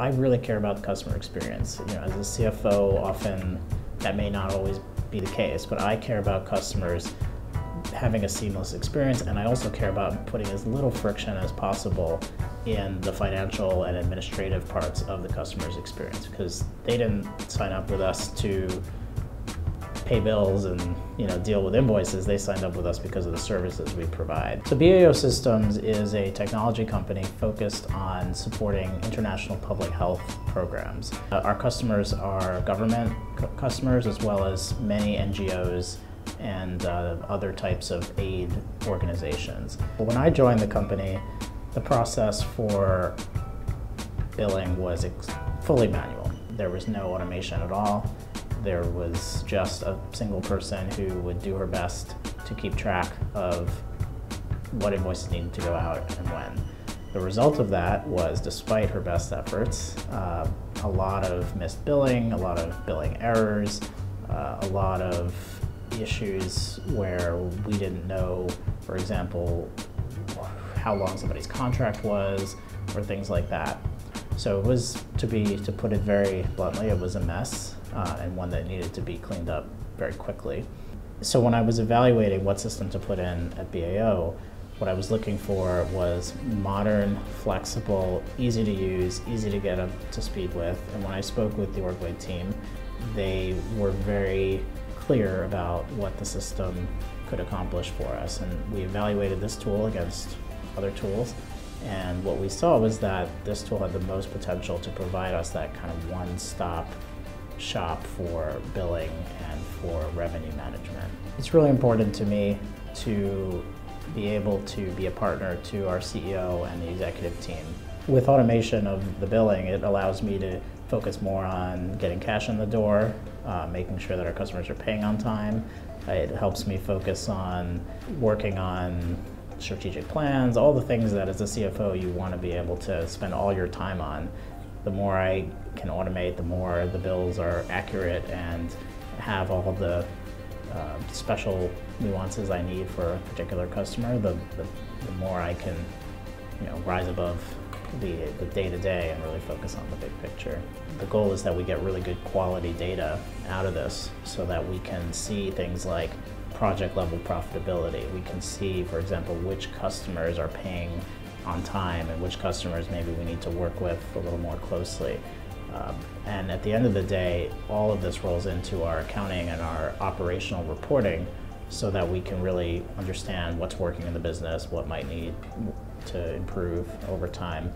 I really care about the customer experience. You know, as a CFO, often that may not always be the case, but I care about customers having a seamless experience, and I also care about putting as little friction as possible in the financial and administrative parts of the customer's experience because they didn't sign up with us to pay bills and you know deal with invoices, they signed up with us because of the services we provide. So BAO Systems is a technology company focused on supporting international public health programs. Uh, our customers are government customers as well as many NGOs and uh, other types of aid organizations. When I joined the company, the process for billing was fully manual. There was no automation at all there was just a single person who would do her best to keep track of what invoices needed to go out and when. The result of that was, despite her best efforts, uh, a lot of missed billing, a lot of billing errors, uh, a lot of issues where we didn't know, for example, how long somebody's contract was, or things like that. So it was, to be, to put it very bluntly, it was a mess uh, and one that needed to be cleaned up very quickly. So when I was evaluating what system to put in at BAO, what I was looking for was modern, flexible, easy to use, easy to get up to speed with. And when I spoke with the Ordway team, they were very clear about what the system could accomplish for us. And we evaluated this tool against other tools. And what we saw was that this tool had the most potential to provide us that kind of one-stop shop for billing and for revenue management. It's really important to me to be able to be a partner to our CEO and the executive team. With automation of the billing, it allows me to focus more on getting cash in the door, uh, making sure that our customers are paying on time. It helps me focus on working on strategic plans, all the things that as a CFO you want to be able to spend all your time on the more I can automate, the more the bills are accurate and have all the uh, special nuances I need for a particular customer, the, the, the, more I can you know, rise above the, the day-to-day and really focus on the big picture. The goal is that we get really good quality data out of this so that we can see things like project level profitability. We can see, for example, which customers are paying on time and which customers maybe we need to work with a little more closely. Um, and at the end of the day, all of this rolls into our accounting and our operational reporting so that we can really understand what's working in the business, what might need to improve over time.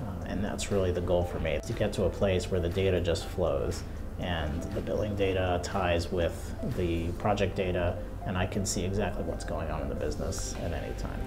Uh, and that's really the goal for me, to get to a place where the data just flows and the billing data ties with the project data and I can see exactly what's going on in the business at any time.